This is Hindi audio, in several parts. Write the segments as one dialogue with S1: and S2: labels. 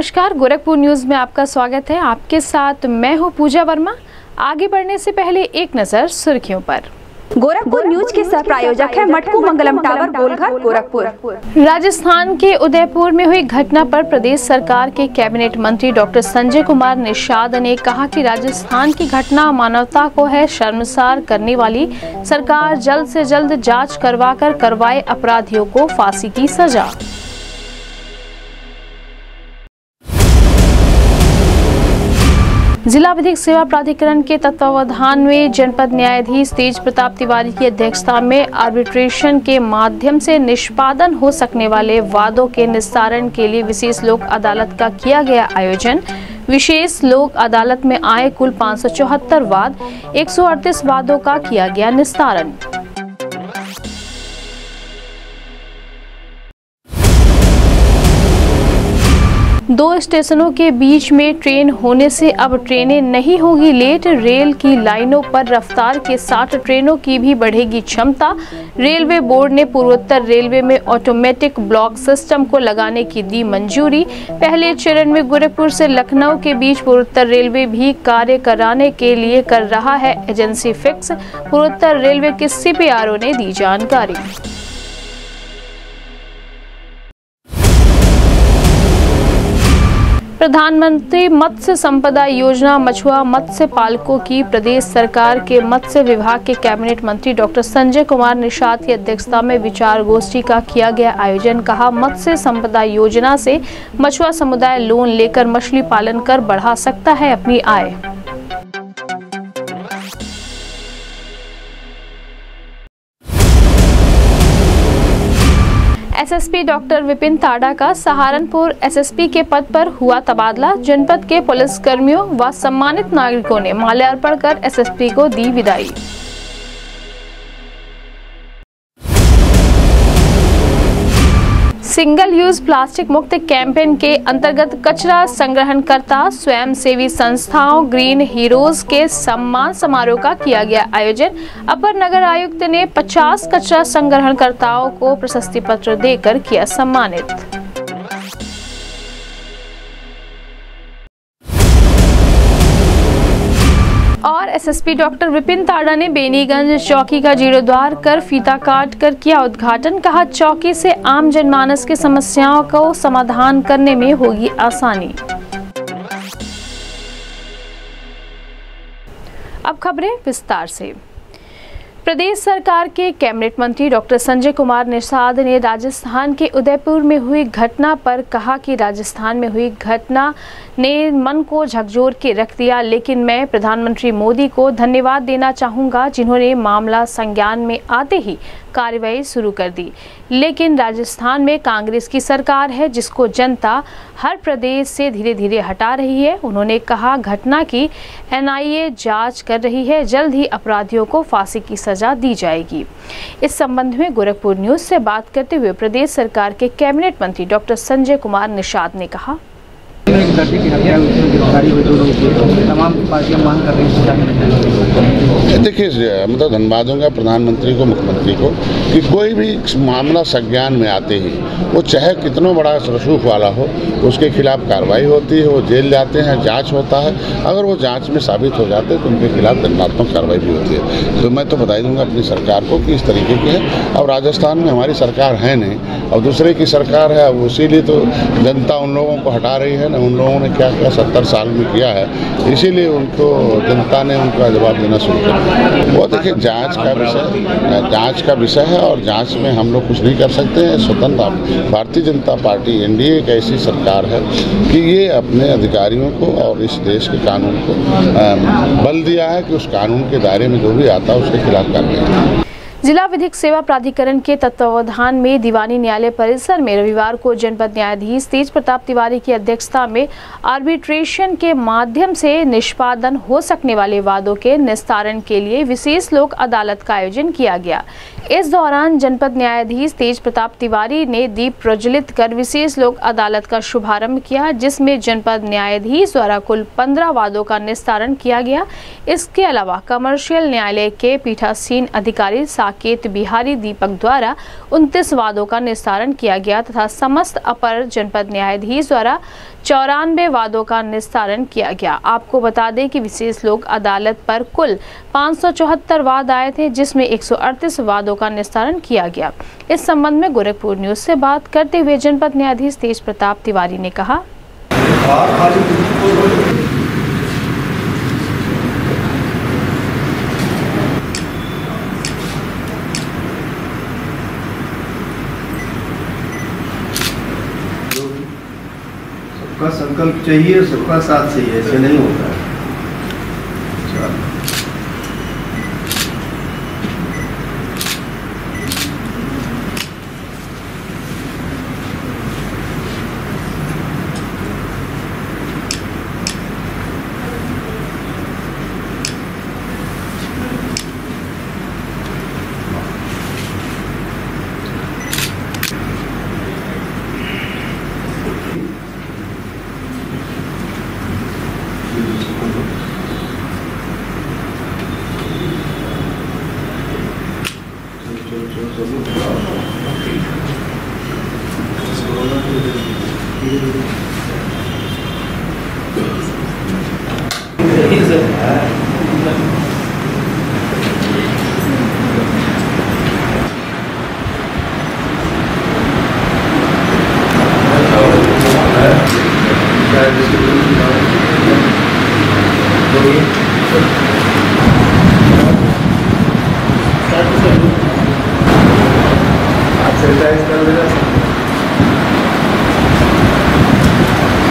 S1: नमस्कार गोरखपुर न्यूज़ में आपका स्वागत है। आपके साथ मैं हूँ पूजा वर्मा। आगे बढ़ने से पहले एक नज़र सुर्खियों पर।
S2: गोरखपुर न्यूज़ के सह प्रायोजक है मटकू मंगलम टावर गोलघर गोरखपुर।
S1: राजस्थान के उदयपुर में हुई घटना पर प्रदेश सरकार के कैबिनेट मंत्री डॉक्टर संजय कुमार निषाद ने कहा कि राजस्थान की घटना मानवता को है शर्मसार करने वाली। सरकार जल्द से जल्द जाँच करवाकर करवाए अपराधियों को फांसी की सजा। जिला विधिक सेवा प्राधिकरण के तत्वावधान में जनपद न्यायाधीश तेज प्रताप तिवारी की अध्यक्षता में आर्बिट्रेशन के माध्यम से निष्पादन हो सकने वाले वादों के निस्तारण के लिए विशेष लोक अदालत का किया गया आयोजन। विशेष लोक अदालत में आए कुल पाँच सौ चौहत्तर वाद, एक सौ अड़तीस वादों का किया गया निस्तारण। दो स्टेशनों के बीच में ट्रेन होने से अब ट्रेनें नहीं होगी लेट। रेल की लाइनों पर रफ्तार के साथ ट्रेनों की भी बढ़ेगी क्षमता। रेलवे बोर्ड ने पूर्वोत्तर रेलवे में ऑटोमेटिक ब्लॉक सिस्टम को लगाने की दी मंजूरी। पहले चरण में गोरखपुर से लखनऊ के बीच पूर्वोत्तर रेलवे भी कार्य कराने के लिए कर रहा है। एजेंसी फिक्स, पूर्वोत्तर रेलवे के सीपीआरओ ने दी जानकारी। प्रधानमंत्री मत्स्य संपदा योजना मछुआ मत्स्य पालकों की प्रदेश सरकार के मत्स्य विभाग के कैबिनेट मंत्री डॉक्टर संजय कुमार निषाद की अध्यक्षता में विचार गोष्ठी का किया गया आयोजन। कहा, मत्स्य संपदा योजना से मछुआ समुदाय लोन लेकर मछली पालन कर बढ़ा सकता है अपनी आय। एसएसपी डॉक्टर विपिन ताड़ा का सहारनपुर एसएसपी के पद पर हुआ तबादला। जनपद के पुलिस कर्मियों व सम्मानित नागरिकों ने माल्यार्पण कर एसएसपी को दी विदाई। सिंगल यूज़ प्लास्टिक मुक्त कैंपेन के अंतर्गत कचरा संग्रहणकर्ता स्वयं सेवी संस्थाओं, ग्रीन हीरोज के सम्मान समारोह का किया गया आयोजन। अपर नगर आयुक्त ने 50 कचरा संग्रहणकर्ताओं को प्रशस्ति पत्र देकर किया सम्मानित। एसएसपी डॉक्टर विपिन ताड़ा ने बेनीगंज चौकी का जीर्णोद्वार कर फीता काट कर किया उद्घाटन। कहा, चौकी से आम जनमानस की समस्याओं को समाधान करने में होगी आसानी। अब खबरें विस्तार से। प्रदेश सरकार के कैबिनेट मंत्री डॉक्टर संजय कुमार निषाद ने राजस्थान के उदयपुर में हुई घटना पर कहा कि राजस्थान में हुई घटना ने मन को झकझोर के रख दिया, लेकिन मैं प्रधानमंत्री मोदी को धन्यवाद देना चाहूँगा, जिन्होंने मामला संज्ञान में आते ही कार्रवाई शुरू कर दी। लेकिन राजस्थान में कांग्रेस की सरकार है, जिसको जनता हर प्रदेश से धीरे धीरे हटा रही है। उन्होंने कहा, घटना की एनआईए जाँच कर रही है, जल्द ही अपराधियों को फांसी की सजा दी जाएगी। इस संबंध में गोरखपुर न्यूज़ से बात करते हुए प्रदेश सरकार के कैबिनेट मंत्री डॉक्टर संजय कुमार निषाद ने कहा
S3: एक लड़के की हत्या हुई गिरफ्तारी हुई की तमाम पार्टियाँ मांग कर रही हैं
S4: देखिए मतलब धन्यवाद दूँगा प्रधानमंत्री को, मुख्यमंत्री को, कि कोई भी मामला संज्ञान में आते ही, वो चाहे कितना बड़ा रसूख वाला हो, उसके खिलाफ कार्रवाई होती है, वो जेल जाते हैं, जाँच होता है। अगर वो जाँच में साबित हो जाते हैं तो उनके खिलाफ दंडात्मक कार्रवाई भी होती है। तो मैं तो बधाई दूँगा अपनी सरकार को कि इस तरीके की है। अब राजस्थान में हमारी सरकार है नहीं और दूसरे की सरकार है, अब इसीलिए तो जनता उन लोगों को हटा रही है ना। उन लोगों ने क्या क्या? सत्तर साल में किया है। इसीलिए उनको जनता ने उनका जवाब देना शुरू कर दिया। वो देखिए, जाँच का विषय जाँच का विषय है और जाँच में हम लोग कुछ नहीं कर सकते हैं। स्वतंत्र भारतीय जनता पार्टी, एनडीए एक ऐसी सरकार है कि ये अपने अधिकारियों को और इस देश के कानून को बल दिया है कि उस कानून के दायरे में जो भी आता है उसके खिलाफ कार्रवाई
S1: जिला विधिक सेवा प्राधिकरण के तत्वावधान में दीवानी न्यायालय परिसर में रविवार को जनपद न्यायाधीश तेज प्रताप तिवारी की अध्यक्षता में आर्बिट्रेशन के माध्यम से निष्पादन हो सकने वाले वादों के निस्तारण के लिए विशेष लोक अदालत का आयोजन किया गया। इस दौरान जनपद न्यायाधीश तेज प्रताप तिवारी ने दीप प्रज्वलित कर विशेष लोक अदालत का शुभारंभ किया, जिसमें जनपद न्यायाधीश द्वारा कुल पंद्रह वादों का निस्तारण किया गया। इसके अलावा कमर्शियल न्यायालय के पीठासीन अधिकारी साकेत बिहारी दीपक द्वारा उनतीस वादों का निस्तारण किया गया तथा समस्त अपर जनपद न्यायाधीश द्वारा चौरानवे वादों का निस्तारण किया गया। आपको बता दें कि विशेष लोक अदालत पर कुल पाँच सौ चौहत्तर वाद आए थे, जिसमें 138 वादों का निस्तारण किया गया। इस संबंध में गोरखपुर न्यूज़ से बात करते हुए जनपद न्यायाधीश तेज प्रताप तिवारी ने कहा
S5: सबका संकल्प चाहिए सबका साथ चाहिए ऐसे नहीं होता। है चलो।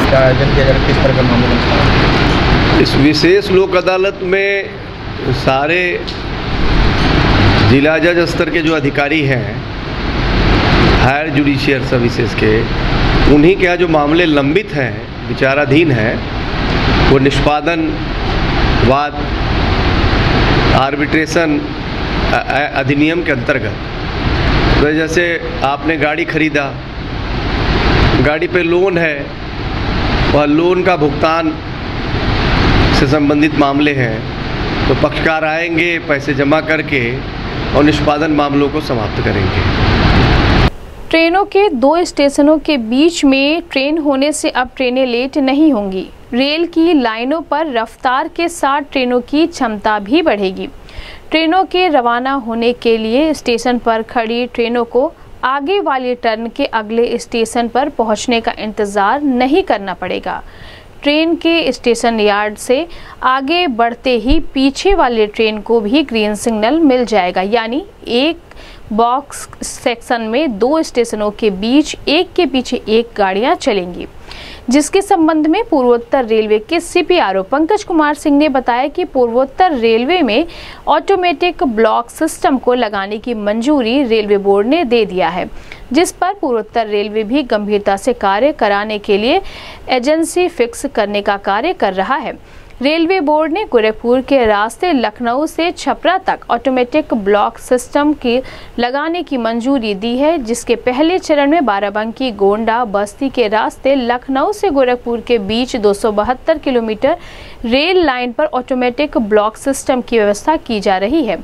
S3: क्या आयोजन किया जा रहा है किस तरह का मामला है?
S5: इस विशेष लोक अदालत में सारे जिला जज स्तर के जो अधिकारी हैं, हायर जुडिशियल सर्विसेज़ के, उन्हीं के यहाँ जो मामले लंबित हैं, विचाराधीन हैं, वो निष्पादन वाद आर्बिट्रेशन अधिनियम के अंतर्गत। तो जैसे आपने गाड़ी खरीदा, गाड़ी पे लोन है, वह लोन का भुगतान से संबंधित मामले हैं तो पक्षकार आएँगे, पैसे जमा करके और निष्पादन मामलों को समाप्त करेंगे।
S1: ट्रेनों के दो स्टेशनों के बीच में ट्रेन होने से अब ट्रेनें लेट नहीं होंगी। रेल की लाइनों पर रफ्तार के साथ ट्रेनों की क्षमता भी बढ़ेगी। ट्रेनों के रवाना होने के लिए स्टेशन पर खड़ी ट्रेनों को आगे वाले टर्न के अगले स्टेशन पर पहुँचने का इंतज़ार नहीं करना पड़ेगा। ट्रेन के स्टेशन यार्ड से आगे बढ़ते ही पीछे वाले ट्रेन को भी ग्रीन सिग्नल मिल जाएगा। यानी एक बॉक्स सेक्शन में दो स्टेशनों के बीच, एक के पीछे एक गाड़ियाँ चलेंगी। जिसके संबंध में पूर्वोत्तर रेलवे के सीपीआरओ पंकज कुमार सिंह ने बताया कि पूर्वोत्तर रेलवे में ऑटोमेटिक ब्लॉक सिस्टम को लगाने की मंजूरी रेलवे बोर्ड ने दे दिया है, जिस पर पूर्वोत्तर रेलवे भी गंभीरता से कार्य कराने के लिए एजेंसी फिक्स करने का कार्य कर रहा है। रेलवे बोर्ड ने गोरखपुर के रास्ते लखनऊ से छपरा तक ऑटोमेटिक ब्लॉक सिस्टम की लगाने की मंजूरी दी है, जिसके पहले चरण में बाराबंकी गोंडा बस्ती के रास्ते लखनऊ से गोरखपुर के बीच 272 किलोमीटर रेल लाइन पर ऑटोमेटिक ब्लॉक सिस्टम की व्यवस्था की जा रही है।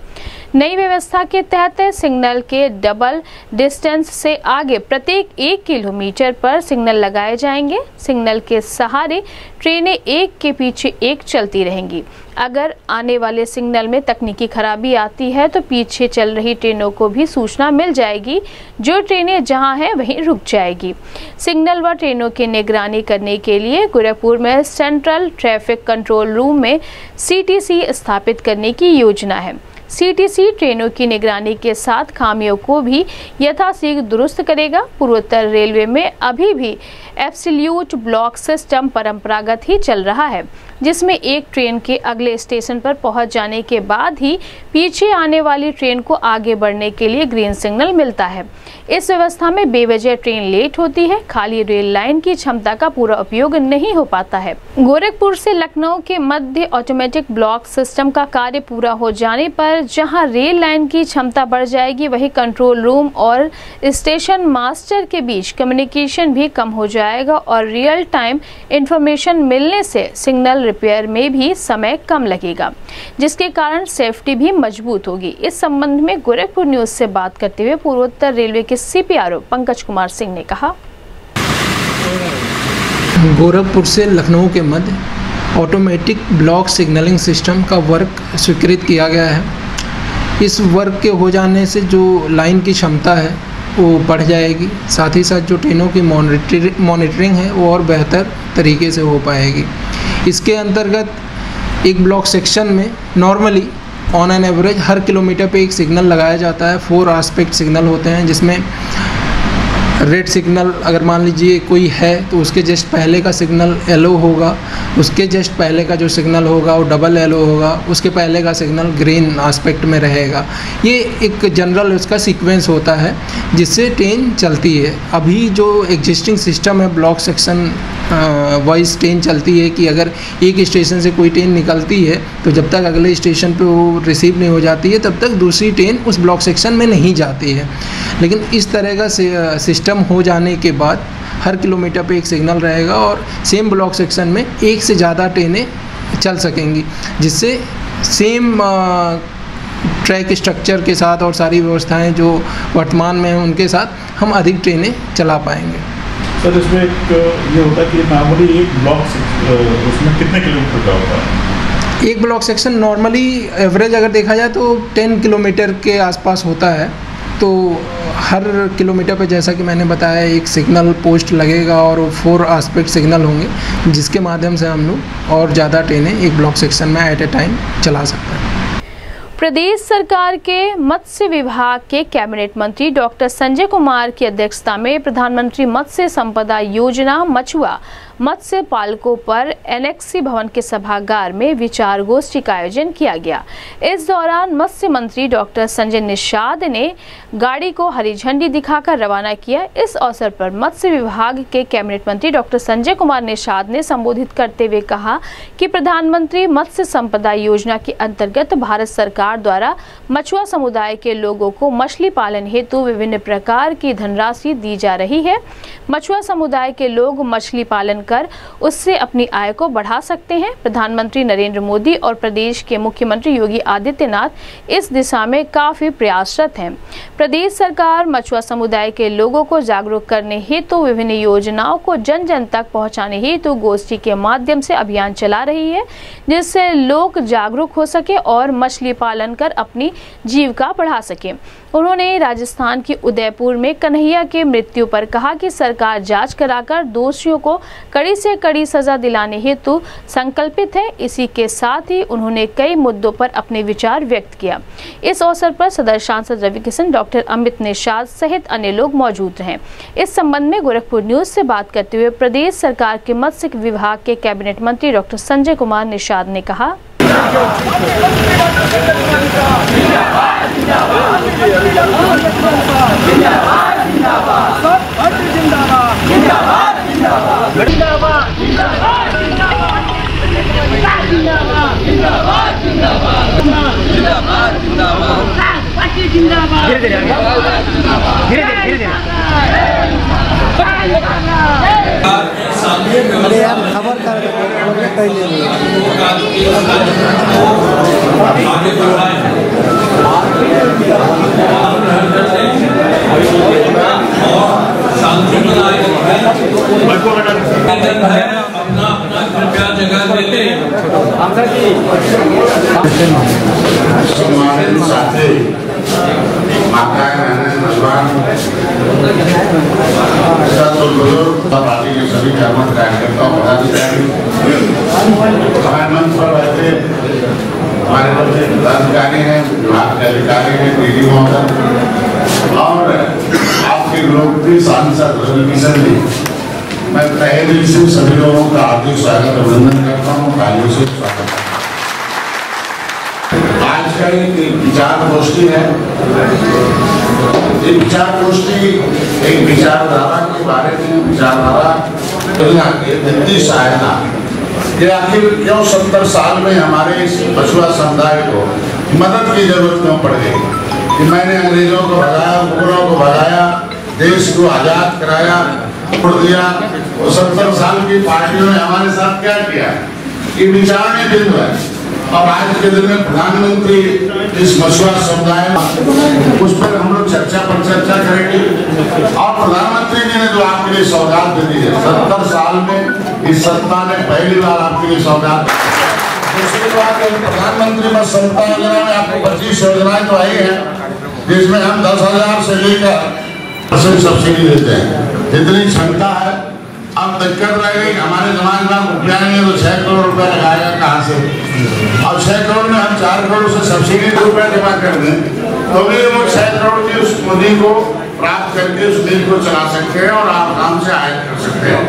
S1: नई व्यवस्था के तहत सिग्नल के डबल डिस्टेंस से आगे प्रत्येक एक किलोमीटर पर सिग्नल लगाए जाएँगे। सिग्नल के सहारे ट्रेनें एक के पीछे एक चलती रहेंगी। अगर आने वाले सिग्नल में तकनीकी खराबी आती है तो पीछे चल रही ट्रेनों को भी सूचना मिल जाएगी। जो ट्रेनें जहाँ हैं, वहीं रुक जाएगी। सिग्नल व ट्रेनों की निगरानी करने के लिए गोरखपुर में सेंट्रल ट्रैफ़िक कंट्रोल रूम में सीटीसी स्थापित करने की योजना है। सीटीसी ट्रेनों की निगरानी के साथ खामियों को भी यथाशीघ्र दुरुस्त करेगा। पूर्वोत्तर रेलवे में अभी भी एब्सोल्यूट ब्लॉक सिस्टम परंपरागत ही चल रहा है, जिसमें एक ट्रेन के अगले स्टेशन पर पहुँच जाने के बाद ही पीछे आने वाली ट्रेन को आगे बढ़ने के लिए ग्रीन सिग्नल मिलता है। इस व्यवस्था में बेवजह ट्रेन लेट होती है, खाली रेल लाइन की क्षमता का पूरा उपयोग नहीं हो पाता है। गोरखपुर से लखनऊ के मध्य ऑटोमेटिक ब्लॉक सिस्टम का कार्य पूरा हो जाने पर जहाँ रेल लाइन की क्षमता बढ़ जाएगी, वही कंट्रोल रूम और स्टेशन मास्टर के बीच कम्युनिकेशन भी कम हो जाएगा और रियल टाइम इंफॉर्मेशन मिलने से सिग्नल रिपेयर में भी समय कम लगेगा, जिसके कारण सेफ्टी भी मज़बूत होगी। इस संबंध में गोरखपुर न्यूज़ से बात करते हुए पूर्वोत्तर रेलवे के सीपीआरओ पंकज कुमार सिंह ने कहा।
S6: गोरखपुर से लखनऊ के मध्य ऑटोमेटिक ब्लॉक सिग्नलिंग सिस्टम का वर्क स्वीकृत किया गया है। इस वर्क के हो जाने से जो लाइन की क्षमता है, वो बढ़ जाएगी। साथ ही साथ जो ट्रेनों की मॉनिटरिंग है, वो और बेहतर तरीके से हो पाएगी। इसके अंतर्गत एक ब्लॉक सेक्शन में नॉर्मली ऑन एन एवरेज हर किलोमीटर पे एक सिग्नल लगाया जाता है। फोर आस्पेक्ट सिग्नल होते हैं, जिसमें रेड सिग्नल अगर मान लीजिए कोई है तो उसके जस्ट पहले का सिग्नल येलो होगा, उसके जस्ट पहले का जो सिग्नल होगा, वो डबल येलो होगा, उसके पहले का सिग्नल ग्रीन आस्पेक्ट में रहेगा। ये एक जनरल उसका सीक्वेंस होता है, जिससे ट्रेन चलती है। अभी जो एग्जिस्टिंग सिस्टम है ब्लॉक सेक्शन वाइज ट्रेन चलती है कि अगर एक स्टेशन से कोई ट्रेन निकलती है तो जब तक अगले स्टेशन पे वो रिसीव नहीं हो जाती है, तब तक दूसरी ट्रेन उस ब्लॉक सेक्शन में नहीं जाती है। लेकिन इस तरह का सिस्टम हो जाने के बाद हर किलोमीटर पे एक सिग्नल रहेगा और सेम ब्लॉक सेक्शन में एक से ज़्यादा ट्रेनें चल सकेंगी, जिससे सेम ट्रैक स्ट्रक्चर के साथ और सारी व्यवस्थाएँ जो वर्तमान में हैं, उनके साथ हम अधिक ट्रेनें चला पाएँगे।
S7: सर, इसमें एक ये होता है कि नॉर्मली एक ब्लॉक उसमें कितने किलोमीटर का होता है?
S6: एक ब्लॉक सेक्शन नॉर्मली एवरेज अगर देखा जाए तो 10 किलोमीटर के आसपास होता है। तो हर किलोमीटर पे जैसा कि मैंने बताया, एक सिग्नल पोस्ट लगेगा और फोर आस्पेक्ट सिग्नल होंगे, जिसके माध्यम से हम लोग और ज़्यादा ट्रेनें एक ब्लॉक सेक्शन में एट ए टाइम चला सकते हैं।
S1: प्रदेश सरकार के मत्स्य विभाग के कैबिनेट मंत्री डॉक्टर संजय कुमार की अध्यक्षता में प्रधानमंत्री मत्स्य संपदा योजना मछुआ मत्स्य पालकों पर एनएक्सी भवन के सभागार में विचार गोष्ठी का आयोजन किया गया। इस दौरान मत्स्य मंत्री डॉक्टर संजय निषाद ने गाड़ी को हरी झंडी दिखाकर रवाना किया। इस अवसर पर मत्स्य विभाग के कैबिनेट मंत्री डॉक्टर संजय कुमार निषाद ने संबोधित करते हुए कहा कि प्रधानमंत्री मत्स्य संपदा योजना के अंतर्गत भारत सरकार द्वारा मछुआ समुदाय के लोगों को मछली पालन हेतु विभिन्न प्रकार की धनराशि दी जा रही है। मछुआ समुदाय के लोग मछली पालन कर उससे अपनी आय को बढ़ा सकते हैं। प्रधानमंत्री नरेंद्र मोदी और प्रदेश के मुख्यमंत्री योगी आदित्यनाथ इस दिशा में काफ़ी प्रयासरत हैं। प्रदेश सरकार, मछुआ समुदाय के लोगों को जागरूक करने हेतु तो विभिन्न योजनाओं को जन जन तक पहुँचाने हेतु तो गोष्ठी के माध्यम से अभियान चला रही है, जिससे लोग जागरूक हो सके और मछली पालन कर अपनी जीविका बढ़ा सके। उन्होंने राजस्थान के उदयपुर में कन्हैया के मृत्यु पर कहा कि सरकार जाँच कराकर दोषियों को कड़ी से कड़ी सजा दिलाने हेतु संकल्पित है। इसी के साथ ही उन्होंने कई मुद्दों पर अपने विचार व्यक्त किया। इस अवसर पर सदर सांसद रवि किशन डॉक्टर अमित निषाद सहित अन्य लोग मौजूद रहे। इस संबंध में गोरखपुर न्यूज़ से बात करते हुए प्रदेश सरकार के मत्स्य विभाग के कैबिनेट मंत्री डॉक्टर संजय कुमार निषाद ने कहा गिरे गिरे गिरे गिरे
S3: अरे यार खबर कर
S8: अपना अपना कृपया जगह देते
S4: सम्मानित साथी माता भगवान पार्टी के सभी कर्मठ कार्यकर्ताओं पदाधिकारी मंच पर बैठे हमारे बच्चे पदाधिकारी हैं विभाग के अधिकारी हैं डी महोदय और आपके लोकप्रिय सांसद रवि किशन जी मैं तहे दिल से सभी लोगों का हार्दिक स्वागत अभिनंदन करता हूँ तालियों से स्वागत आज का एक विचार गोष्ठी है। ये विचार गोष्ठी, एक विचारधारा के बारे में विचारधारा योजना के वित्तीय सहायता ये आखिर क्यों सत्तर साल में हमारे इस पछुआ समुदाय को मदद की ज़रूरत क्यों पड़ गई? कि मैंने अंग्रेज़ों को भगाया मुगलों को भगाया, देश को आज़ाद कराया, छोड़ दिया वो सत्तर साल की पार्टियों ने हमारे साथ क्या किया? ये विचार में बिंदु है। और आज के दिन में प्रधानमंत्री इस मछुआरा समुदाय उस पर हम लोग चर्चा पर चर्चा करेंगे। और प्रधानमंत्री जी ने जो आपके लिए सौगात दे दी है, सत्तर साल में इस सत्ता ने पहली बार आपके लिए सौगात दूसरी बात प्रधानमंत्री में संता योजना में आपको पच्चीस योजनाएँ तो आई है, जिसमें हम दस हज़ार से लेकर सब्सिडी देते हैं। जितनी क्षमता है अब दिक्कत रह गई, हमारे दिमाग में रुपया नहीं है तो छह करोड़ रुपया लगाएगा कहाँ से? अब छह करोड़ में हम चार करोड़ से सब्सिडी रुपया जमा कर दें तो भी वो छह करोड़ की उस मोदी को प्राप्त करके उस बिल को चला सकते हैं और आप आराम से आयत कर सकते हैं।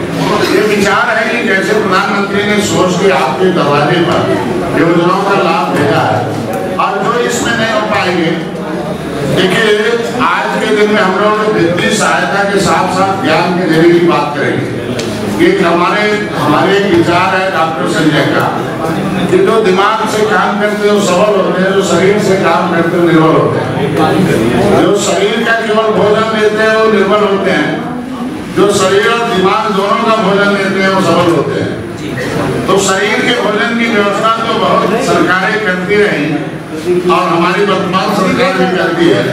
S4: ये विचार है कि जैसे प्रधानमंत्री ने सोच के आपके दरवाजे पर योजनाओं का लाभ भेजा है। और जो इसमें नहीं हो पाएँगे, देखिए, आज के दिन में हम लोग वित्तीय सहायता के साथ साथ ज्ञान के की बात करेंगे। एक हमारे हमारे एक विचार है डॉक्टर संजय का, कि जो दिमाग से काम करते हैं सबल होते हैं, जो शरीर से काम करते हैं निर्बल होते हैं। जो शरीर का केवल भोजन लेते हैं, वो निर्बल होते हैं। जो शरीर और दिमाग दोनों का भोजन लेते हैं, वो सबल होते हैं। तो शरीर के भोजन की व्यवस्था तो बहुत सरकारें करती रही, और हमारी वर्तमान सरकार भी करती है।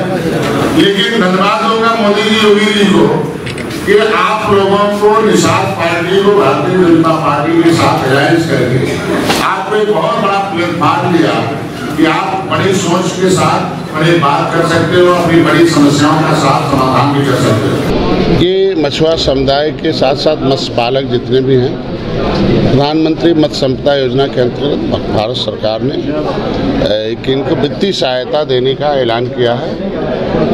S4: लेकिन धन्यवाद होगा मोदी जी, योगी जी को। कि आप लोगों को निषाद पार्टी को भारतीय जनता पार्टी के साथ अलायंस करके एक बहुत बड़ा प्लेटफॉर्म दिया कि आप बड़ी सोच के साथ बड़ी बात कर सकते हो, अपनी बड़ी समस्याओं का साथ समाधान भी कर सकते हो। ये मछुआ समुदाय के साथ साथ मत्स्य पालक जितने भी हैं, प्रधानमंत्री मत्स्य संपदा योजना के अंतर्गत भारत सरकार ने एक इनको वित्तीय सहायता देने का ऐलान किया है।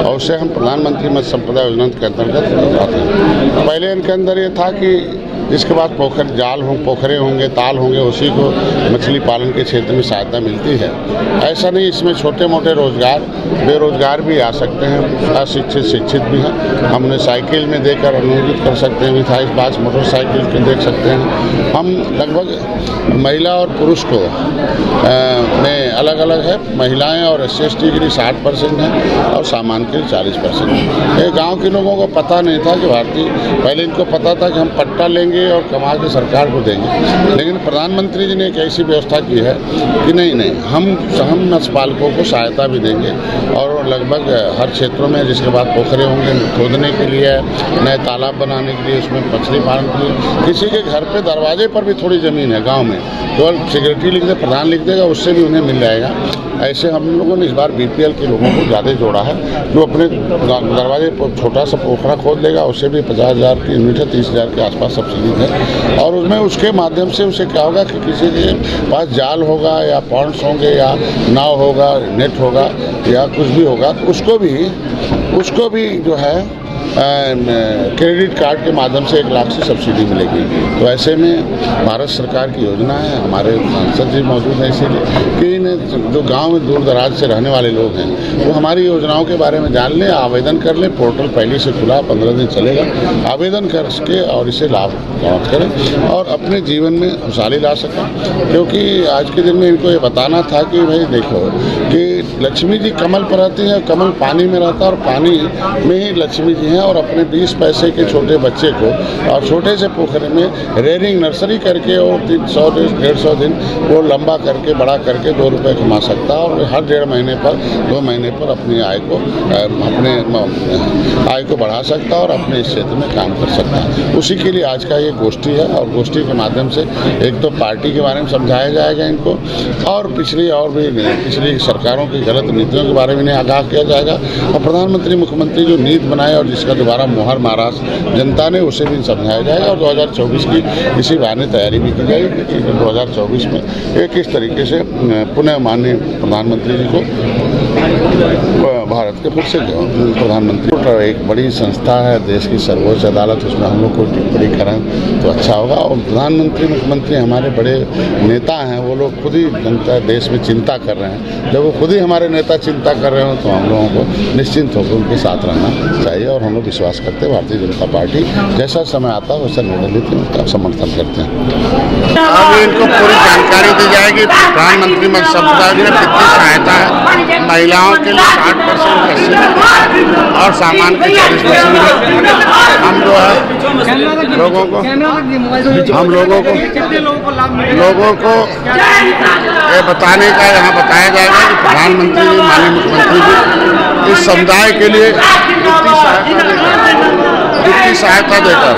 S4: और उसे हम प्रधानमंत्री मत्स्य संपदा योजना के अंतर्गत आते हैं। पहले इनके अंदर ये था कि जिसके बाद पोखर जाल हों पोखरे होंगे ताल होंगे उसी को मछली पालन के क्षेत्र में सहायता मिलती है। ऐसा नहीं इसमें छोटे मोटे रोज़गार बेरोजगार भी आ सकते हैं अशिक्षित शिक्षित भी हैं। हम उन्हें साइकिल में देकर अनुमोदित कर सकते हैं मिठाई पास मोटरसाइकिल के देख सकते हैं। हम लगभग महिला और पुरुष को अ, में अलग अलग है। महिलाएँ और एस सी लिए साठ परसेंट है और सामान के लिए चालीस परसेंट ये गाँव के लोगों को पता नहीं था कि भारतीय, पहले इनको पता था कि हम पट्टा लेंगे और कमा के सरकार को देंगे। लेकिन प्रधानमंत्री जी ने एक ऐसी व्यवस्था की है कि नहीं नहीं, हम हम मत्स्य पालकों को सहायता भी देंगे और लगभग हर क्षेत्रों में जिसके बाद पोखरे होंगे, खोदने के लिए, नए तालाब बनाने के लिए, उसमें मछली पालन के लिए। किसी के घर पे दरवाजे पर भी थोड़ी ज़मीन है गाँव में। केवल सिक्योरिटी लिख दे, प्रधान लिख देगा, उससे भी उन्हें मिल जाएगा। ऐसे हम लोगों ने इस बार बीपीएल के लोगों को ज़्यादा जोड़ा है, जो अपने दरवाजे पर छोटा सा पोखरा खोद लेगा, उससे भी पचास हज़ार की यूनिट है, तीस हज़ार के आसपास सब्सिडी है। और उसमें उसके माध्यम से उसे क्या होगा कि किसी के पास जाल होगा या पॉन्ड्स होंगे या नाव होगा, नेट होगा या कुछ भी होगा तो उसको भी उसको भी जो है क्रेडिट कार्ड के माध्यम से एक लाख से सब्सिडी मिलेगी। तो ऐसे में भारत सरकार की योजना है, हमारे सांसद जी मौजूद हैं इसीलिए कि इन जो गाँव में दूर दराज से रहने वाले लोग हैं, वो हमारी योजनाओं के बारे में जान लें, आवेदन कर लें, पोर्टल पहले से खुला, पंद्रह दिन चलेगा। आवेदन करके और इसे लाभ प्राप्त करें और अपने जीवन में खुशहाली ला सकें। क्योंकि आज के दिन में इनको ये बताना था कि भाई देखो कि लक्ष्मी जी कमल पर रहती हैं, कमल पानी में रहता है और पानी में ही लक्ष्मी जी हैं। और अपने 20 पैसे के छोटे बच्चे को और छोटे से पोखरे में रेयरिंग नर्सरी करके और तीन सौ डेढ़ सौ दिन वो लंबा करके, बड़ा करके दो रुपए कमा सकता है और हर डेढ़ महीने पर, दो महीने पर अपनी आय को अपने आय को बढ़ा सकता है और अपने इस क्षेत्र में काम कर सकता है। उसी के लिए आज का ये गोष्ठी है और गोष्ठी के माध्यम से एक तो पार्टी के बारे में समझाया जाएगा इनको और पिछली और भी पिछली सरकारों की गलत नीतियों के बारे में इन्हें आगाह किया जाएगा। और प्रधानमंत्री, मुख्यमंत्री जो नीति बनाए और जिसका दोबारा मुहर मारा जनता ने उसे भी समझाया जाए और 2024 की इसी बहाने तैयारी भी की जाएगी कि 2024 में एक इस तरीके से पुनः माननीय प्रधानमंत्री जी को भारत के से प्रधानमंत्री। और एक बड़ी संस्था है, देश की सर्वोच्च अदालत, उसमें हम लोग को टिप्पणी करें तो अच्छा होगा। और प्रधानमंत्री, मुख्यमंत्री हमारे बड़े नेता हैं, वो लोग खुद ही जनता, देश में चिंता कर रहे हैं। जब वो खुद ही हमारे नेता चिंता कर रहे हो तो हम लोगों को निश्चिंत होकर उनके साथ रहना चाहिए और हम लोग विश्वास करते हैं, भारतीय जनता पार्टी जैसा समय आता है वैसा निर्णय लेती है, उसका समर्थन करते हैं। इनको पूरी जानकारी दी जाएगी। प्रधानमंत्री योजना कितनी सहायता है। महिलाओं के लिए साठ परसेंट और सामान के चालीस परसेंट हम जो है लोगों को हम लोगों को लोगों को ये बताने का यहाँ बताया जाएगा कि प्रधानमंत्री जी, माननीय मुख्यमंत्री जी, इस समुदाय के लिए वित्तीय सहायता वित्तीय सहायता देकर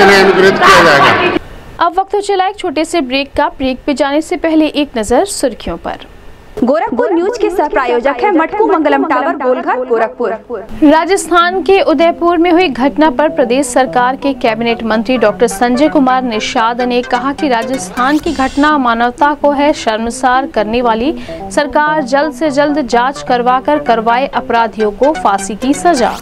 S4: इन्हें अनुग्रहित किया जाएगा।
S1: अब वक्त हो चला एक छोटे से ब्रेक का। ब्रेक पे जाने से पहले एक नज़र सुर्खियों पर।
S2: गोरखपुर न्यूज़ के सह प्रायोजक है मटकू मंगलम टावर गोलघर गोरखपुर।
S1: राजस्थान के उदयपुर में हुई घटना पर प्रदेश सरकार के कैबिनेट मंत्री डॉक्टर संजय कुमार निषाद ने कहा कि राजस्थान की घटना मानवता को है शर्मसार करने वाली। सरकार जल्द से जल्द जाँच करवाकर करवाए अपराधियों को फांसी की सजा।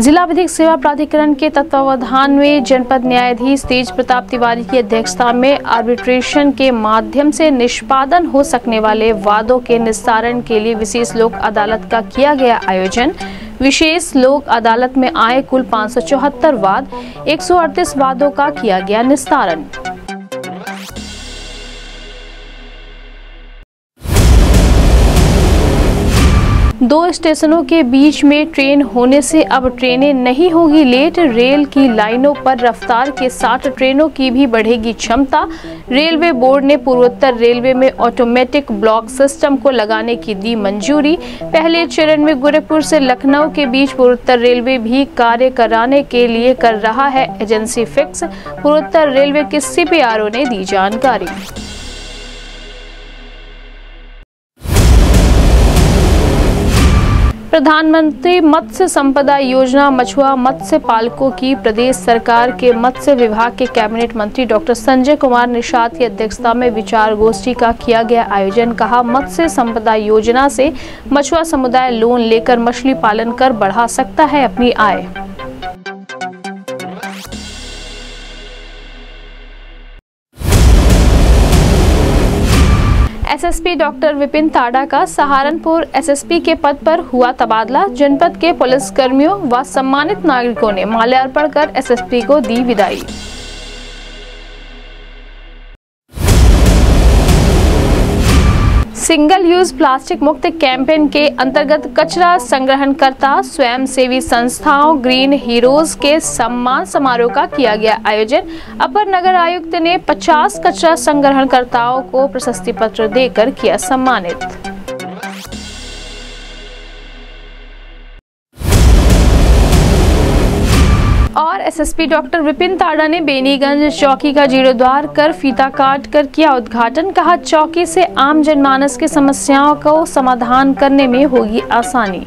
S1: जिला विधिक सेवा प्राधिकरण के तत्वावधान में जनपद न्यायाधीश तेज प्रताप तिवारी की अध्यक्षता में आर्बिट्रेशन के माध्यम से निष्पादन हो सकने वाले वादों के निस्तारण के लिए विशेष लोक अदालत का किया गया आयोजन। विशेष लोक अदालत में आए कुल पाँच सौ चौहत्तर वाद, एक सौ अड़तीस वादों का किया गया निस्तारण। स्टेशनों के बीच में ट्रेन होने से अब ट्रेनें नहीं होगी लेट। रेल की लाइनों पर रफ्तार के साथ ट्रेनों की भी बढ़ेगी क्षमता। रेलवे बोर्ड ने पूर्वोत्तर रेलवे में ऑटोमेटिक ब्लॉक सिस्टम को लगाने की दी मंजूरी। पहले चरण में गोरखपुर से लखनऊ के बीच पूर्वोत्तर रेलवे भी कार्य कराने के लिए कर रहा है। एजेंसी फिक्स, पूर्वोत्तर रेलवे के सीपीआरओ ने दी जानकारी। प्रधानमंत्री मत्स्य संपदा योजना मछुआ मत्स्य पालकों की प्रदेश सरकार के मत्स्य विभाग के कैबिनेट मंत्री डॉक्टर संजय कुमार निषाद की अध्यक्षता में विचार गोष्ठी का किया गया आयोजन। कहा, मत्स्य संपदा योजना से मछुआ समुदाय लोन लेकर मछली पालन कर बढ़ा सकता है अपनी आय। एसएसपी डॉक्टर विपिन ताड़ा का सहारनपुर एसएसपी के पद पर हुआ तबादला। जनपद के पुलिस कर्मियों व सम्मानित नागरिकों ने माल्यार्पण कर एसएसपी को दी विदाई। सिंगल यूज़ प्लास्टिक मुक्त कैंपेन के अंतर्गत कचरा संग्रहणकर्ता, स्वयंसेवी संस्थाओं, ग्रीन हीरोज के सम्मान समारोह का किया गया आयोजन। अपर नगर आयुक्त ने 50 कचरा संग्रहणकर्ताओं को प्रशस्ति पत्र देकर किया सम्मानित। एसएसपी डॉक्टर विपिन ताड़ा ने बेनीगंज चौकी का जीर्णोद्वार कर फीता काट कर किया उद्घाटन। कहा, चौकी से आम जनमानस की समस्याओं को समाधान करने में होगी आसानी।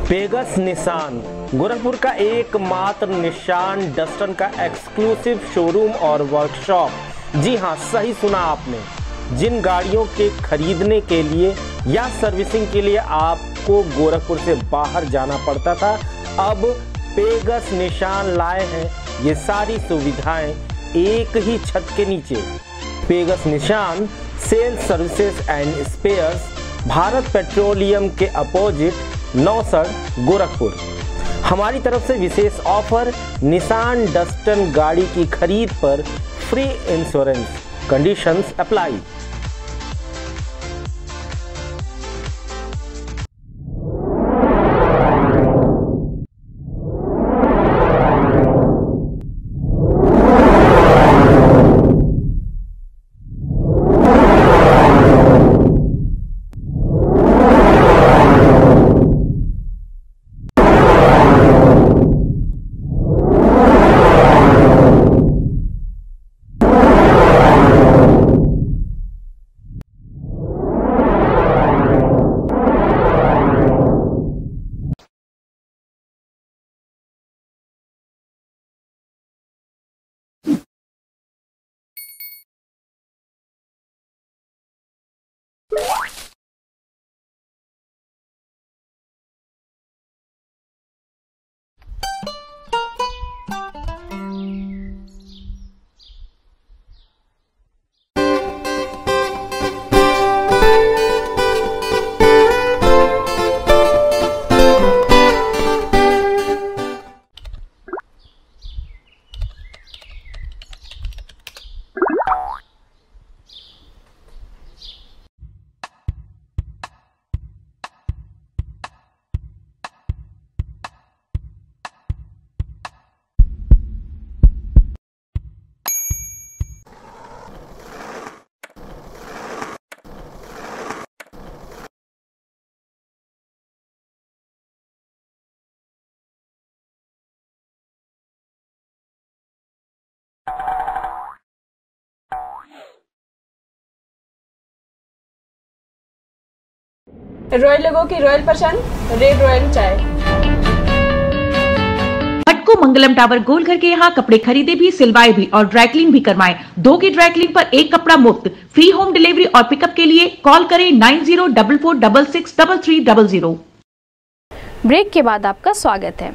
S9: पेगस निशान, गोरखपुर का एकमात्र निशान, डस्टन का एक्सक्लूसिव शोरूम और वर्कशॉप जी हाँ सही सुना आपने। जिन गाड़ियों के खरीदने के लिए या सर्विसिंग के लिए आपको गोरखपुर से बाहर जाना पड़ता था, अब पेगस निशान लाए हैं। ये सारी सुविधाएँ एक ही छत के नीचे। पेगस Nissan sales services and spares, Bharat Petroleum के अपोजिट, नौसर, गोरखपुर। हमारी तरफ़ से विशेष ऑफ़र, निशान डस्टन गाड़ी की खरीद पर free insurance. Conditions apply.
S10: Royal लोगों की रॉयल पसंद रेड रॉयल चाय।
S11: को मंगलम टावर गोलघर के यहाँ कपड़े खरीदे भी सिलवाए भी और ड्राइकलिंग भी करवाएँ। दो की ड्राइकलिंग पर एक कपड़ा मुफ़्त। फ्री होम डिलीवरी और पिकअप के लिए कॉल करें nine zero double four double six double three double zero.
S1: Break के बाद आपका स्वागत है।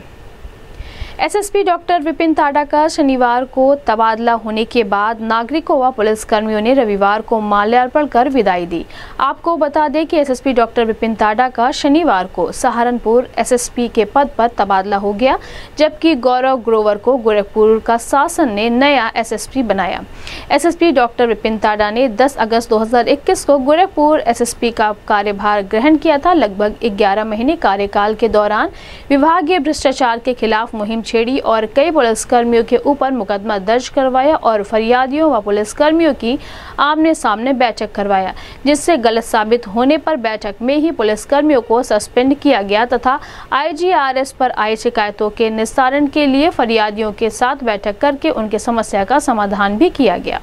S1: एसएसपी डॉक्टर विपिन ताडा का शनिवार को तबादला होने के बाद नागरिकों व पुलिस कर्मियों ने रविवार को माल्यार्पण कर विदाई दी। आपको बता दें कि एसएसपी डॉक्टर विपिन ताडा का शनिवार को सहारनपुर एसएसपी के पद पर तबादला हो गया, जबकि गौरव ग्रोवर को गोरखपुर का शासन ने नया एसएसपी बनाया। एसएसपी डॉक्टर विपिन ताडा ने 10 अगस्त 2021 को गोरखपुर एसएसपी का कार्यभार ग्रहण किया था। लगभग 11 महीने कार्यकाल के दौरान विभागीय भ्रष्टाचार के खिलाफ मुहिम छेड़ी और कई पुलिसकर्मियों के ऊपर मुकदमा दर्ज करवाया और फरियादियों व पुलिसकर्मियों की आमने सामने बैठक करवाया जिससे गलत साबित होने पर बैठक में ही पुलिसकर्मियों को सस्पेंड किया गया तथा आईजीआरएस पर आई शिकायतों के निस्तारण के लिए फरियादियों के साथ बैठक करके उनके समस्या का समाधान भी किया गया।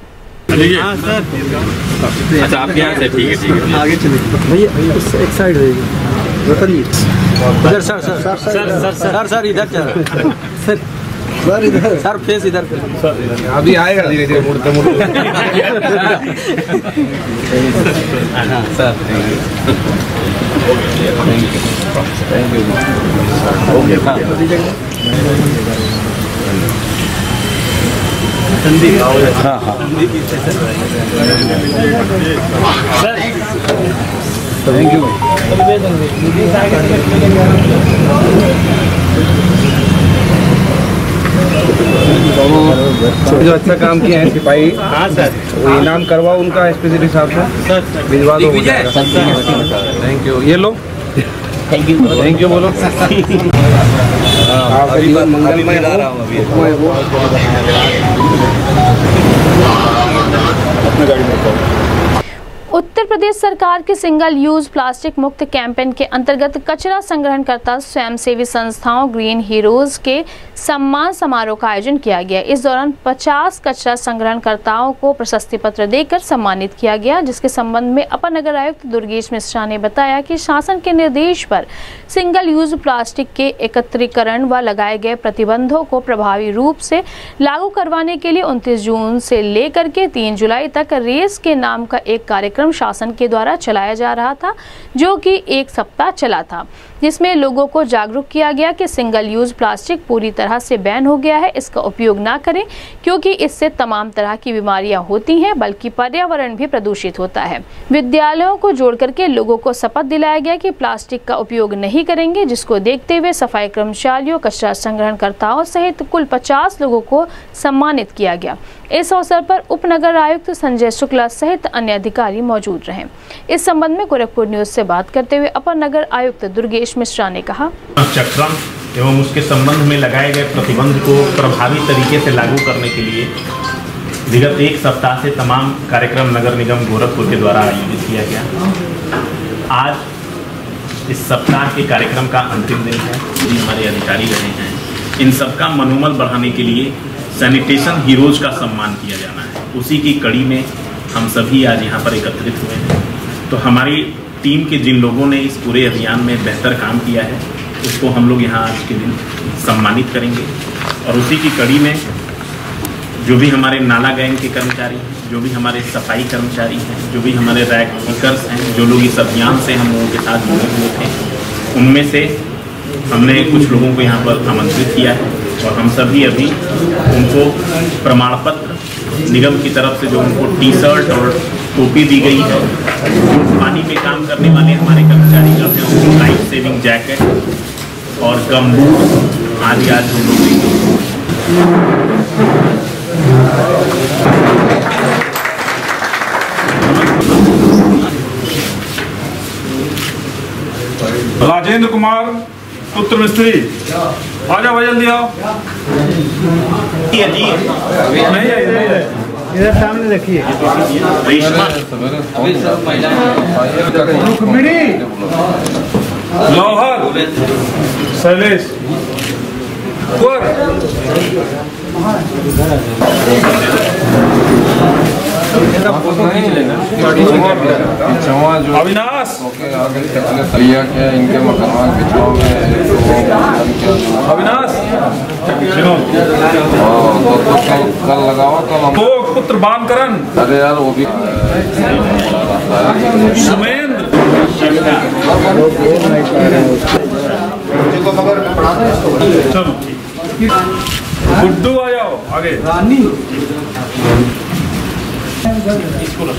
S12: अच्छा आपके यहाँ से ठीक है ठीक है।
S3: आगे चलिए। भैया एक साइड रहेगी बताइए। इधर sir sir. Sir sir sir sir इधर चल। सर सर इधर। सर फेस इधर
S13: अभी आएगा धीरे धीरे मुड़ते मुड़ते।
S3: सर हाँ। हाँ थैंक यू जो अच्छा काम किए हैं सिपाही हाँ सर। वो इनाम करवाओ उनका स्पेशल हिसाब से। भिजवा दो थैंक यू ये लो। थैंक यू थैंक यू बोलो। हो अपने गाड़ी में
S1: प्रदेश सरकार के सिंगल यूज़ प्लास्टिक मुक्त कैंपेन के अंतर्गत कचरा संग्रहणकर्ता स्वयंसेवी संस्थाओं ग्रीन हीरोज के सम्मान समारोह का आयोजन किया गया। इस दौरान 50 कचरा संग्रहणकर्ताओं को प्रशस्ति पत्र देकर सम्मानित किया गया, जिसके संबंध में अपर नगर आयुक्त दुर्गेश मिश्रा ने बताया कि शासन के निर्देश पर सिंगल यूज़ प्लास्टिक के एकत्रीकरण व लगाए गए प्रतिबंधों को प्रभावी रूप से लागू करवाने के लिए 29 जून से लेकर के तीन जुलाई तक रेस के नाम का एक कार्यक्रम शासन के द्वारा चलाया जा रहा था जो कि एक सप्ताह चला था। जिसमें लोगों को जागरूक किया गया कि सिंगल यूज़ प्लास्टिक पूरी तरह से बैन हो गया है। इसका उपयोग ना करें, क्योंकि इससे तमाम तरह की बीमारियाँ होती हैं, बल्कि पर्यावरण भी प्रदूषित होता है। विद्यालयों को जोड़ करके लोगों को शपथ दिलाया गया कि प्लास्टिक का उपयोग नहीं करेंगे, जिसको देखते हुए सफ़ाई कर्मचारियों कचरा संग्रहणकर्ताओं सहित कुल 50 लोगों को सम्मानित किया गया। इस अवसर पर उपनगर आयुक्त संजय शुक्ला सहित अन्य अधिकारी मौजूद रहे। इस संबंध में गोरखपुर न्यूज़ से बात करते हुए अपर नगर आयुक्त दुर्गेश मिश्रा ने कहा।
S14: चक्रण एवं उसके संबंध में लगाए गए प्रतिबंध को प्रभावी तरीके से लागू करने के लिए विगत एक सप्ताह से तमाम कार्यक्रम नगर निगम गोरखपुर के द्वारा आयोजित किया गया। आज इस सप्ताह के कार्यक्रम का अंतिम दिन है। जी हमारे अधिकारी रहे हैं, इन सबका मनोबल बढ़ाने के लिए सैनिटेशन हीरोज का सम्मान किया जाना है। उसी की कड़ी में हम सभी आज यहाँ पर एकत्रित हुए हैं। तो हमारी टीम के जिन लोगों ने इस पूरे अभियान में बेहतर काम किया है, उसको हम लोग यहाँ आज के दिन सम्मानित करेंगे। और उसी की कड़ी में जो भी हमारे नाला गैंग के कर्मचारी जो भी हमारे सफ़ाई कर्मचारी हैं, जो भी हमारे रैक वर्कर्स हैं, जो लोग इस अभियान से हम लोगों के साथ जुड़े हुए थे, उनमें से हमने कुछ लोगों को यहाँ पर आमंत्रित किया है। और हम सभी अभी उनको प्रमाण पत्र निगम की तरफ़ से जो उनको टी शर्ट और टोपी दी गई है। पानी में काम करने वाले हमारे कर्मचारी जो हैं उनको लाइफ सेविंग जैकेट और गम बूट आदि आज हम लोग देंगे
S7: राजेंद्र कुमार पुत्र मिस्त्री। आ जाओ भाई जल्दी आओ नहीं है इधर
S3: सामने देखिए।
S7: रुक्मिणी। लौहर शैलेश। कुंवर। अविनाश।
S13: लिया क्या इनके मकान बिछाओ में
S7: अविनाश
S13: तो कल लगाओ कल हम
S7: तो पुत्र बानकरण
S13: अरे यार वो भी
S7: चलो। गुड्डू आ जाओ आगे। रानी इसको रख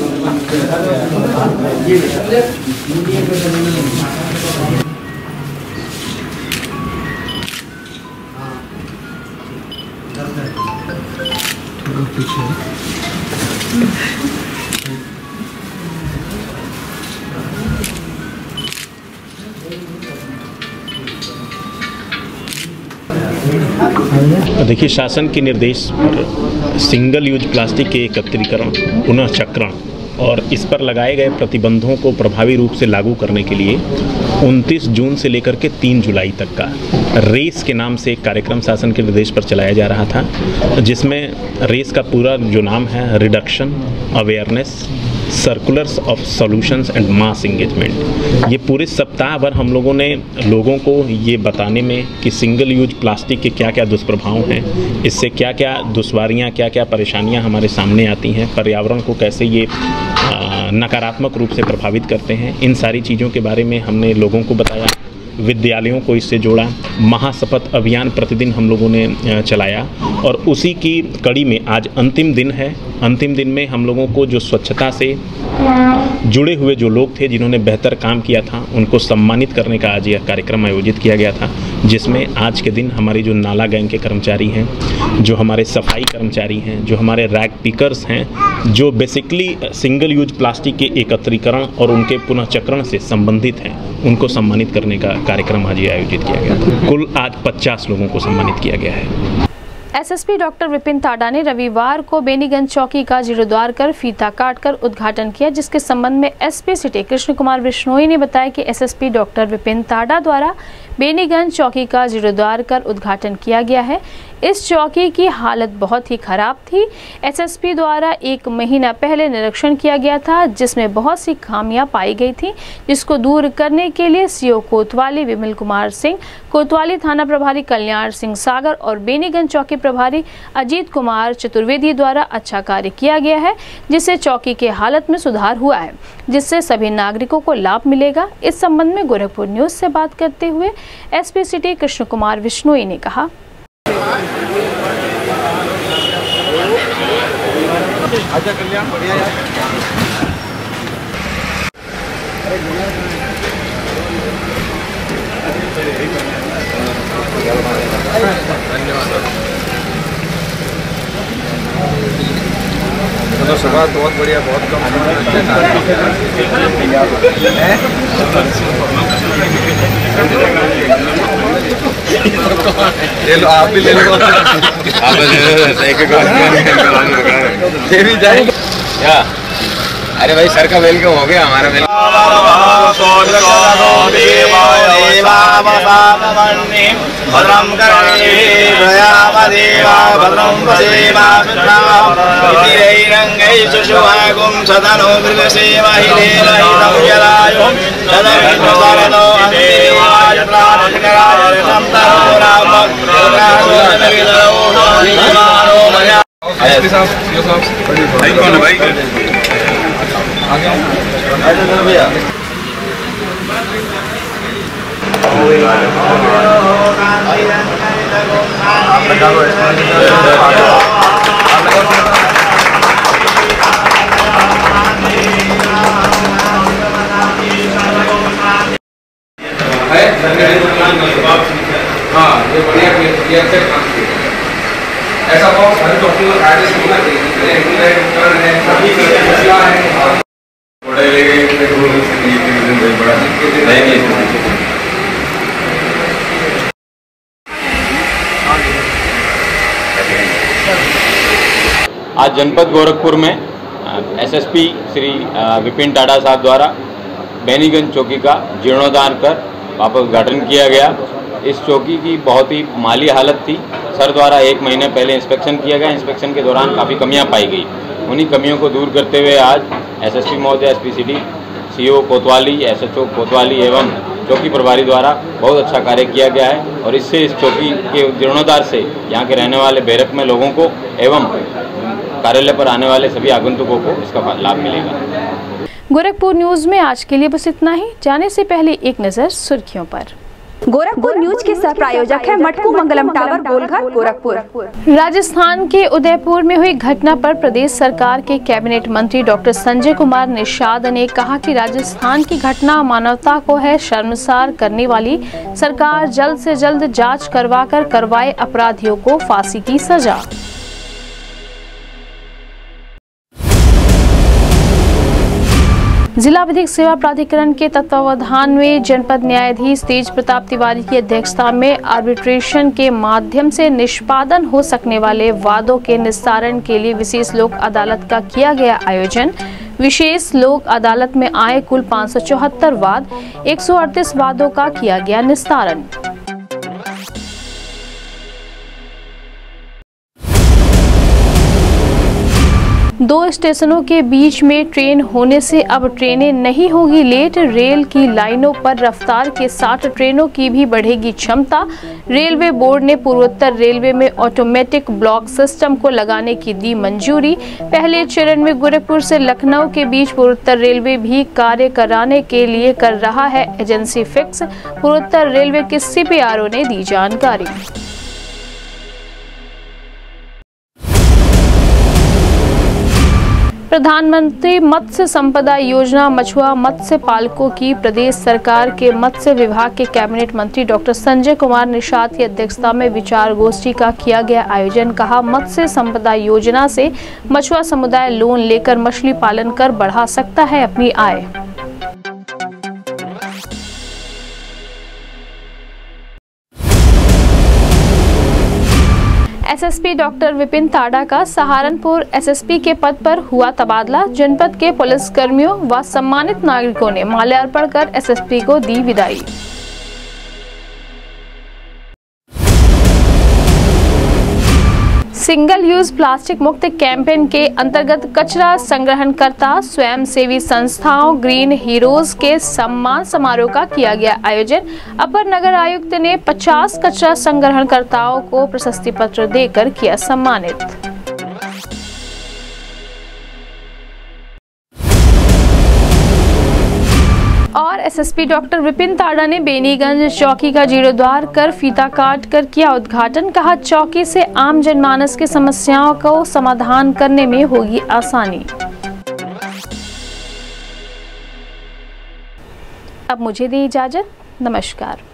S7: बली बली
S14: देखिए शासन के निर्देश पर सिंगल यूज़ प्लास्टिक के एकत्रीकरण पुनः चक्रण। और इस पर लगाए गए प्रतिबंधों को प्रभावी रूप से लागू करने के लिए 29 जून से लेकर के 3 जुलाई तक का रेस के नाम से एक कार्यक्रम शासन के निर्देश पर चलाया जा रहा था, जिसमें रेस का पूरा जो नाम है reduction awareness circulars of solutions and mass engagement ये पूरे सप्ताह भर हम लोगों ने लोगों को ये बताने में कि सिंगल यूज़ प्लास्टिक के क्या क्या दुष्प्रभाव हैं, इससे क्या क्या दुश्वारियाँ क्या क्या परेशानियाँ हमारे सामने आती हैं, पर्यावरण को कैसे ये नकारात्मक रूप से प्रभावित करते हैं, इन सारी चीज़ों के बारे में हमने लोगों को बताया। विद्यालयों को इससे जोड़ा। महाशपथ अभियान प्रतिदिन हम लोगों ने चलाया और उसी की कड़ी में आज अंतिम दिन है। अंतिम दिन में हम लोगों को जो स्वच्छता से जुड़े हुए जो लोग थे, जिन्होंने बेहतर काम किया था, उनको सम्मानित करने का आज यह कार्यक्रम आयोजित किया गया था। जिसमें आज के दिन हमारी जो नाला गैंग के कर्मचारी हैं, जो हमारे सफ़ाई कर्मचारी हैं, जो हमारे रैग पिकर्स हैं, जो बेसिकली सिंगल यूज़ प्लास्टिक के एकत्रीकरण और उनके पुनः चक्रण से संबंधित हैं, उनको सम्मानित करने का कार्यक्रम आज ये आयोजित किया गया कुल आज 50 लोगों को सम्मानित किया गया है।
S1: एसएसपी डॉक्टर विपिन ताडा ने रविवार को बेनीगंज चौकी का जीर्णोद्वार कर फीता काटकर उद्घाटन किया, जिसके संबंध में एसपी सिटी कृष्ण कुमार बिश्नोई ने बताया कि एसएसपी डॉक्टर विपिन ताडा द्वारा बेनीगंज चौकी का जीर्णोद्वार कर उद्घाटन किया गया है। इस चौकी की हालत बहुत ही खराब थी। एसएसपी द्वारा एक महीना पहले निरीक्षण किया गया था, जिसमें बहुत सी खामियाँ पाई गई थी, जिसको दूर करने के लिए सीओ कोतवाली विमल कुमार सिंह, कोतवाली थाना प्रभारी कल्याण सिंह सागर और बेनीगंज चौकी प्रभारी अजीत कुमार चतुर्वेदी द्वारा अच्छा कार्य किया गया है, जिससे चौकी के हालत में सुधार हुआ है, जिससे सभी नागरिकों को लाभ मिलेगा। इस संबंध में गोरखपुर न्यूज़ से बात करते हुए एसपी सिटी कृष्ण कुमार विश्नोई ने कहा।
S3: अच्छा कल्याण बढ़िया यार। तो सुबह बहुत बढ़िया बहुत कम ले लो आप भी ले लो। आप एक एक जाएँगे।
S12: क्या? अरे भाई सर का वेलकम हो गया हमारा वेलकम
S15: भद्रं कर्णेभयामदेवा भद्रं पदेवारङ्गै सुषुभागुं सदनो भैया
S3: हाँ ये
S13: ये काम किए ऐसा बहुत सारे डॉक्टर कायदे से होना चाहिए उपकरण है। सभी है बड़े से ये दिन बहुत बड़ा
S16: आज जनपद गोरखपुर में एसएसपी श्री विपिन टाडा साहब द्वारा बैनीगंज चौकी का जीर्णोद्धार कर वापस उद्घाटन किया गया। इस चौकी की बहुत ही माली हालत थी। सर द्वारा एक महीने पहले इंस्पेक्शन किया गया। इंस्पेक्शन के दौरान काफ़ी कमियाँ पाई गई। उन्हीं कमियों को दूर करते हुए आज एसएसपी महोदय एसपी सिटी सीओ कोतवाली एसएचओ कोतवाली एवं चौकी प्रभारी द्वारा बहुत अच्छा कार्य किया गया है और इससे इस चौकी के जीर्णोद्धार से यहाँ के रहने वाले बैरक में लोगों को एवं कार्यालय पर आने वाले सभी आगंतुकों को इसका लाभ मिलेगा।
S1: गोरखपुर न्यूज़ में आज के लिए बस इतना ही। जाने से पहले एक नज़र सुर्खियों पर।
S2: गोरखपुर न्यूज़ के सह प्रायोजक है मटकू मंगलम टावर गोलघर गोरखपुर।
S1: राजस्थान के उदयपुर में हुई घटना पर प्रदेश सरकार के कैबिनेट मंत्री डॉक्टर संजय कुमार निषाद ने कहा कि राजस्थान की घटना मानवता को है शर्मसार करने वाली। सरकार जल्द से जल्द जाँच करवाकर करवाए अपराधियों को फांसी की सजा। जिला विधिक सेवा प्राधिकरण के तत्वावधान में जनपद न्यायाधीश तेज प्रताप तिवारी की अध्यक्षता में आर्बिट्रेशन के माध्यम से निष्पादन हो सकने वाले वादों के निस्तारण के लिए विशेष लोक अदालत का किया गया आयोजन। विशेष लोक अदालत में आए कुल पाँच सौ चौहत्तर वाद, एक सौ अड़तीस वादों का किया गया निस्तारण। दो स्टेशनों के बीच में ट्रेन होने से अब ट्रेनें नहीं होगी लेट। रेल की लाइनों पर रफ्तार के साथ ट्रेनों की भी बढ़ेगी क्षमता। रेलवे बोर्ड ने पूर्वोत्तर रेलवे में ऑटोमेटिक ब्लॉक सिस्टम को लगाने की दी मंजूरी। पहले चरण में गोरखपुर से लखनऊ के बीच पूर्वोत्तर रेलवे भी कार्य कराने के लिए कर रहा है। एजेंसी फिक्स, पूर्वोत्तर रेलवे के सीपीआरओ ने दी जानकारी। प्रधानमंत्री मत्स्य संपदा योजना मछुआ मत्स्य पालकों की प्रदेश सरकार के मत्स्य विभाग के कैबिनेट मंत्री डॉक्टर संजय कुमार निषाद की अध्यक्षता में विचार गोष्ठी का किया गया आयोजन। कहा, मत्स्य संपदा योजना से मछुआ समुदाय लोन लेकर मछली पालन कर बढ़ा सकता है अपनी आय। एसएसपी डॉक्टर विपिन ताड़ा का सहारनपुर एसएसपी के पद पर हुआ तबादला। जनपद के पुलिस कर्मियों व सम्मानित नागरिकों ने माल्यार्पण कर एसएसपी को दी विदाई। सिंगल यूज़ प्लास्टिक मुक्त कैंपेन के अंतर्गत कचरा संग्रहणकर्ता स्वयं सेवी संस्थाओं, ग्रीन हीरोज के सम्मान समारोह का किया गया आयोजन। अपर नगर आयुक्त ने 50 कचरा संग्रहणकर्ताओं को प्रशस्ति पत्र देकर किया सम्मानित। एसएसपी डॉक्टर विपिन ताड़ा ने बेनीगंज चौकी का जीरोद्वार कर फीता काट कर किया उद्घाटन। कहा, चौकी से आम जनमानस की समस्याओं को समाधान करने में होगी आसानी। अब मुझे दी इजाज़त। नमस्कार।